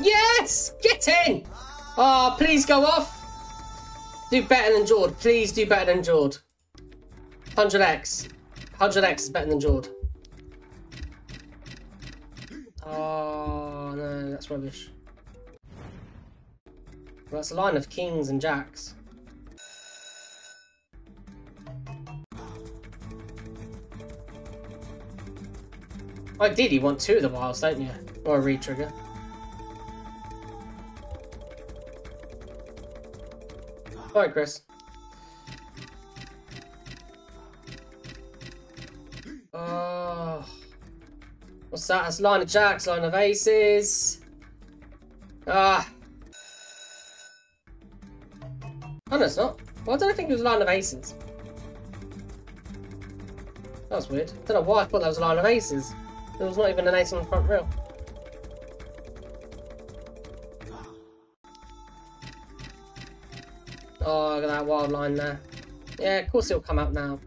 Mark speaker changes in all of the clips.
Speaker 1: Yes! Get in! Oh, please go off. Do better than Jord. Please do better than Jord. 100x. 100x is better than Jord. Oh, no, that's rubbish. Well, that's a line of kings and jacks. Ideally, you want two of the wilds, don't you? Or a re-trigger. Alright, Chris. Oh. What's that? That's line of jacks, line of aces. Ah. Oh, no, it's not. Why did I think it was a line of aces? That was weird. I don't know why I thought that was a line of aces. There was not even an ace on the front rail. Look at that wild line there. Yeah, of course it'll come out now.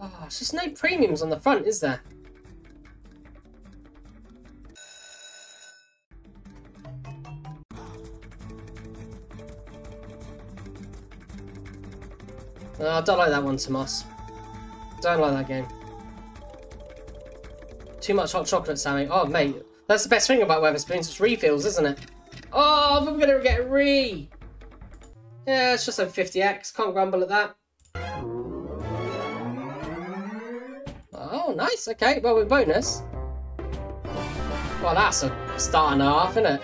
Speaker 1: Ah, oh, there's just no premiums on the front, is there? Oh, I don't like that one, Tomas. Don't like that game. Too much hot chocolate, Sammy. Oh, mate. That's the best thing about Wetherspoons. It's refills, isn't it? Oh, I'm going to get re. Yeah, it's just a 50x. Can't grumble at that. Oh, nice. Okay, well, with bonus. Well, that's a start and a half, isn't it?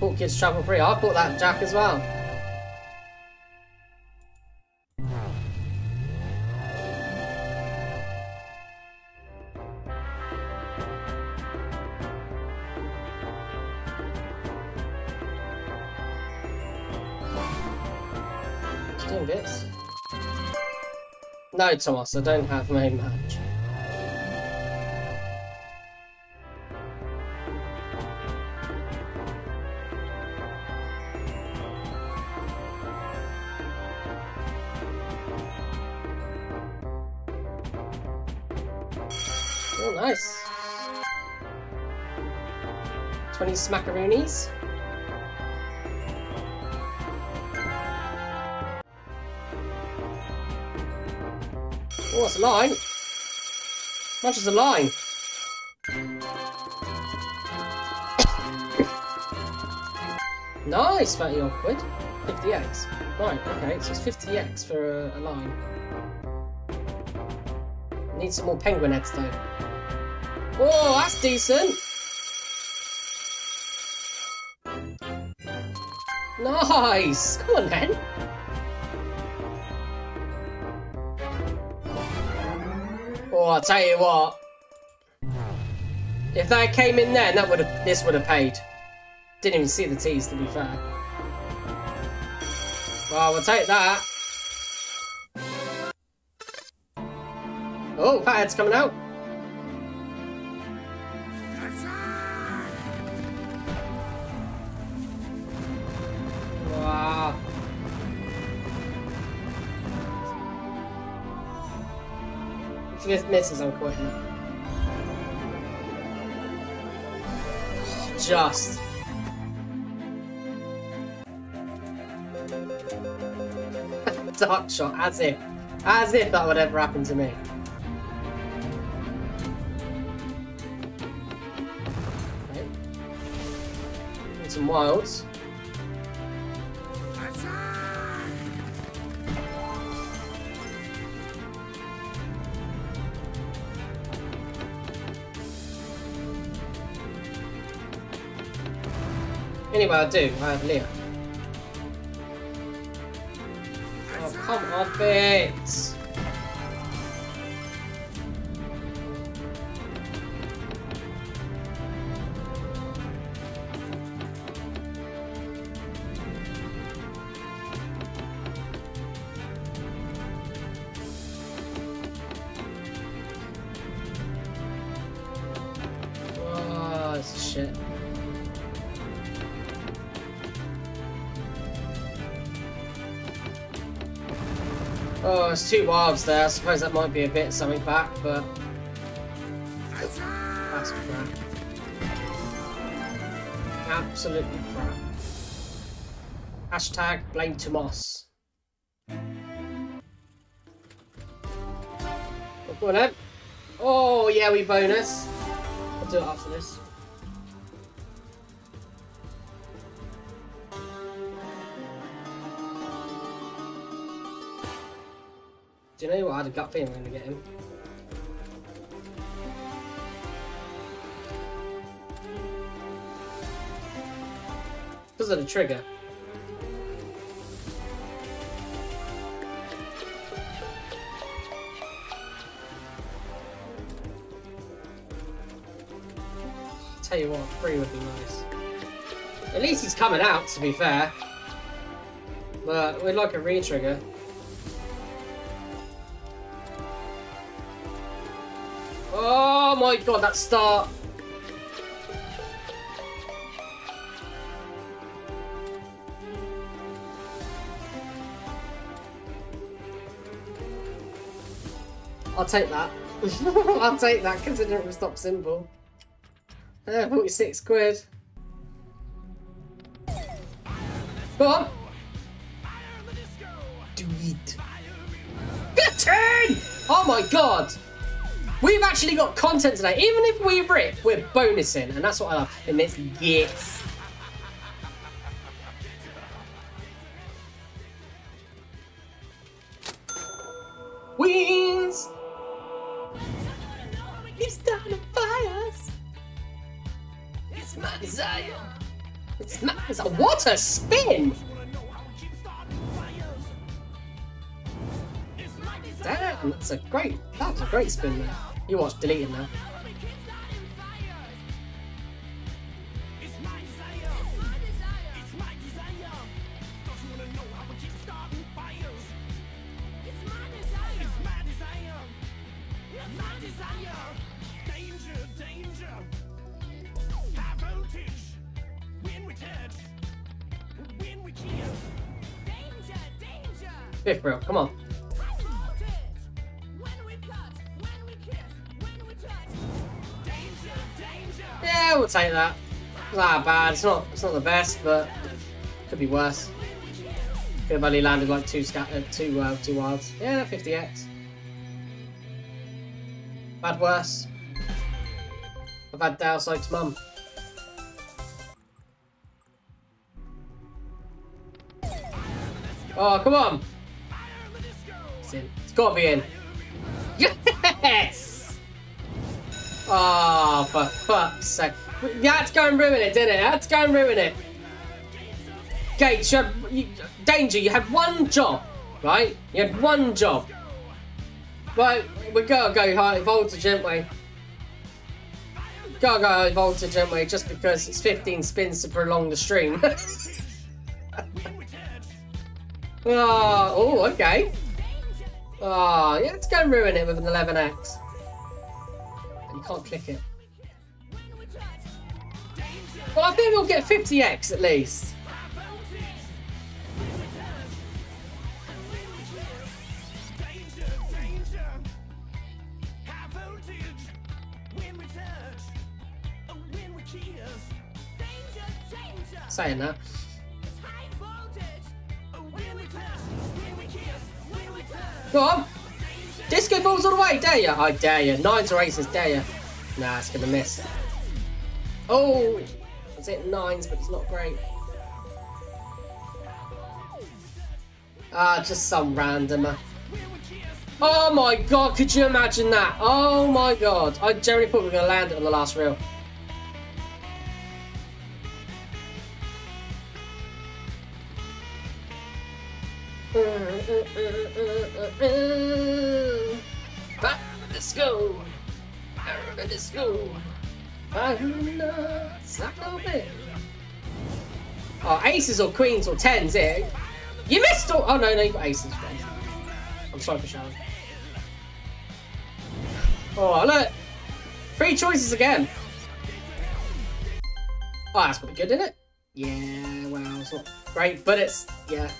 Speaker 1: Bought kids travel free. I bought that jack as well. No, Thomas, I don't have main match. Oh, nice. 20 smackaroonies. Oh, it's a line. Much as a line. nice, 30 odd quid. 50x. Right, okay, so it's 50x for a, a line. Need some more penguin heads though. Oh, that's decent. Nice! Come on then. Oh, I'll tell you what. If that came in there, that would have this would have paid. Didn't even see the T's to be fair. Well, we'll take that. Oh, fathead's coming out. Wow. This misses, I'm quitting. Just. Dark shot, as if. As if that would ever happen to me. Need some wilds. Anyway, I do. I have Leah. Oh, come off it! Oh, shit. Oh, there's two wives there. I suppose that might be a bit something back, but that's crap. Absolutely crap. Hashtag blame Tomas. Oh, go on then. Oh, yeah, we bonus. I'll do it after this. Do you know what? I had a gut feeling we're going to get him. Because of the trigger. Tell you what, three would be nice. At least he's coming out, to be fair. But we'd like a re-trigger. Oh my god, that start. I'll take that. I'll take that considering it was stop symbol. Uh, 46 quid. Go on. Do it. Get in! Oh my god! We've actually got content today. Even if we rip, we're bonusing. And that's what I love. And it's gets. Wings! It's starting fires! It's my desire! It's my desire! What a spin! Damn, that's a great, that's a great spin there. You watch, delete it now. Fifth bro, come on. Yeah, we'll take that. Not bad. It's not. It's not the best, but could be worse. Could have only landed like two scat, uh, two, uh, two wilds. Yeah, 50x. Bad worse. I've had Sykes' mum. Oh, come on! It's in. It's got to be in. Yes! Oh, for fuck's sake. You going to ruin it, didn't it? You going to ruin it. Gates, you you, Danger, you had one job, right? You had one job. Right, we gotta go high voltage, ain't we? Gotta go high voltage, ain't we? Just because it's 15 spins to prolong the stream. oh, oh, okay. Ah, oh, yeah, let's go and ruin it with an 11x. Can't click it. Well, I think we'll get 50x at least. Saying that. Go on. Disco balls all the way, dare you? I dare you. Nines or aces, dare you? Nah, it's gonna miss. Oh! It's it nines, but it's not great. Ah, just some randomer. Oh my god, could you imagine that? Oh my god. I generally thought we were going to land it on the last reel. Back to the school. Back to school. Oh, aces or queens or tens, eh? You missed all. Oh, no, no, you got aces. I'm sorry for showing. Oh, look. Three choices again. Oh, that's gonna be good, isn't it? Yeah, well, it's not great, but it's, yeah.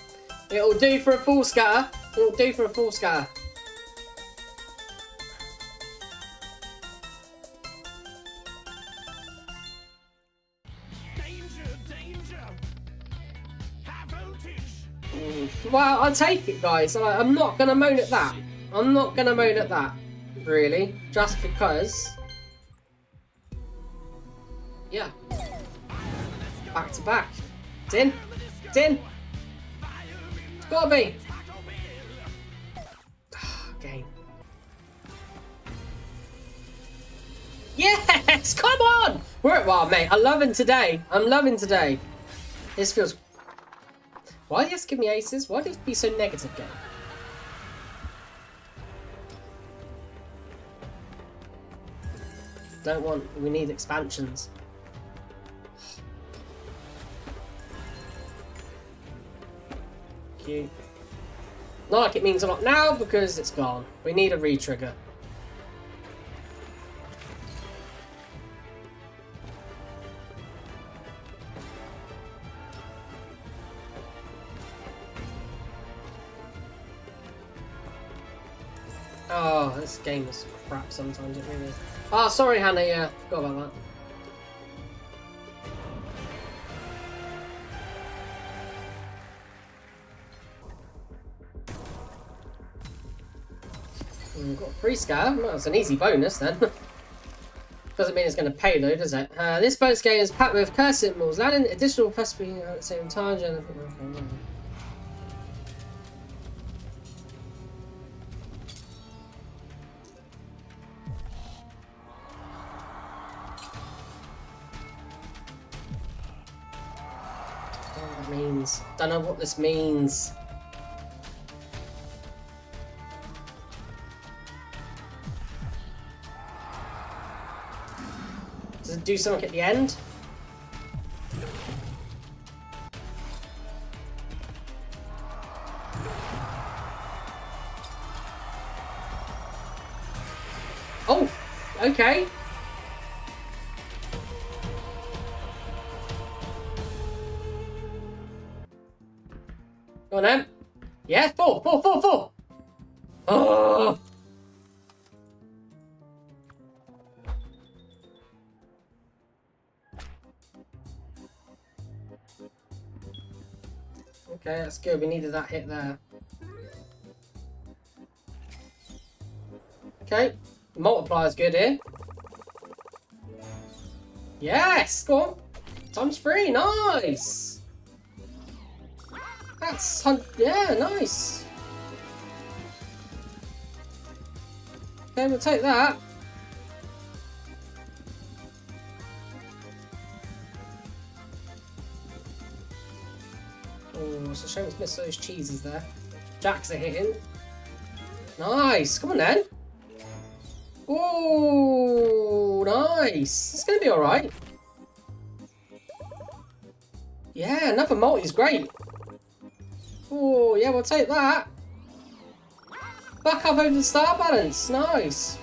Speaker 1: It'll do for a full scatter. It'll do for a full scatter. Well, I'll take it, guys. I'm not gonna moan at that. I'm not gonna moan at that, really, just because. Yeah. Back to back. It's in. It's in. It's gotta be. Ah, game. Yes! Come on! We're at well, mate. I'm loving today. I'm loving today. This feels. Why do you give me aces? Why do you have to be so negative, game? Don't want. We need expansions. Cute. Not like it means a lot now because it's gone. We need a retrigger. Oh, this game is crap sometimes, it really is. Oh, sorry, Hannah, yeah, forgot about that. We've got a scar. Well, that's an easy bonus then. Doesn't mean it's going to pay though, does it? Uh, this bonus game is packed with curse symbols, adding additional recipe at the same time. Okay, Don't know what this means. Does it do something at the end? Oh, okay. Go on then. Yeah, four, four, four, four. Oh. Okay, that's good. We needed that hit there. Okay, multiplier's good here. Yes, go on. Times three, nice. That's, yeah, nice. Okay, we'll take that. Oh, it's a shame it's missed those cheeses there. Jacks are hitting. Nice, come on then. Oh, nice. It's going to be alright. Yeah, another multi is great. Oh, yeah, we'll take that. Back up over the star balance. Nice.